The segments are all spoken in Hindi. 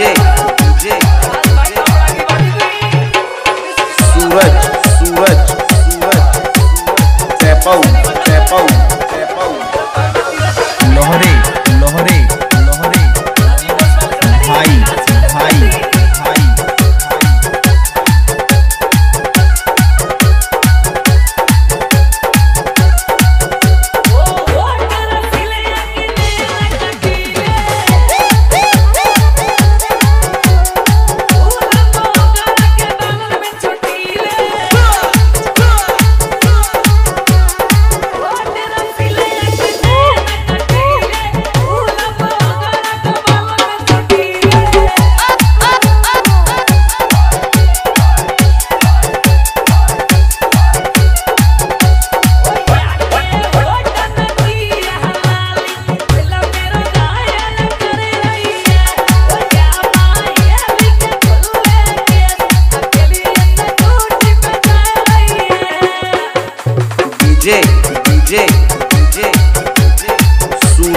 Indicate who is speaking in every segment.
Speaker 1: जे जे
Speaker 2: सूरज सूरज सूरज टैपाउ टैपाउ टैपाउ लोहरी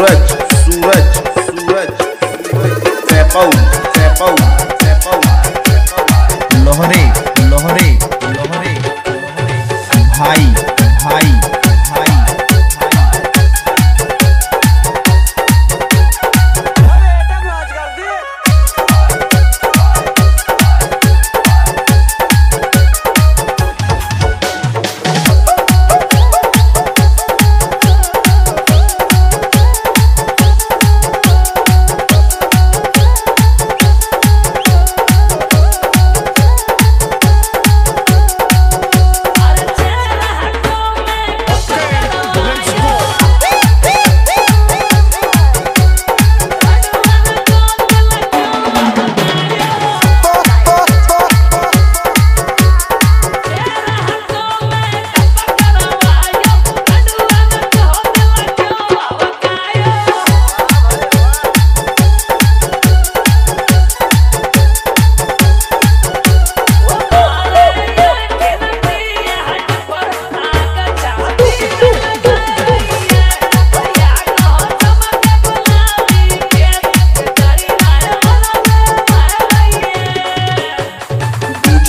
Speaker 2: सूरज सूरज सूरज पैपऊ पैपऊ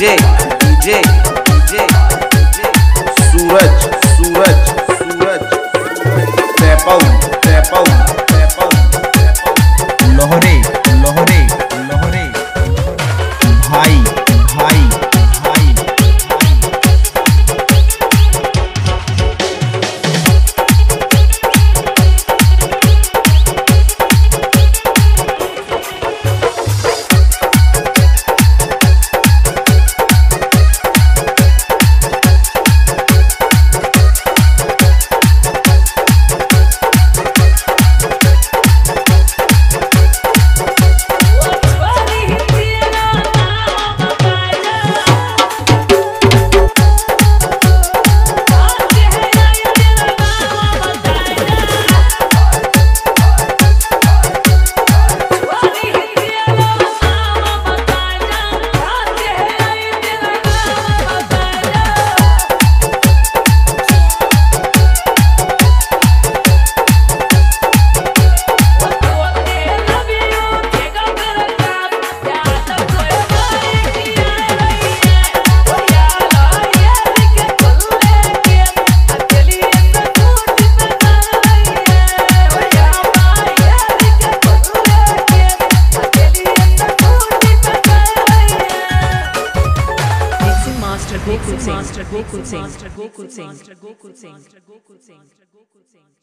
Speaker 2: DJ DJ DJ Suraj Suraj Suraj tap out tap out
Speaker 1: Gokul sing. Gokul sing. Gokul sing. Gokul sing. Gokul sing.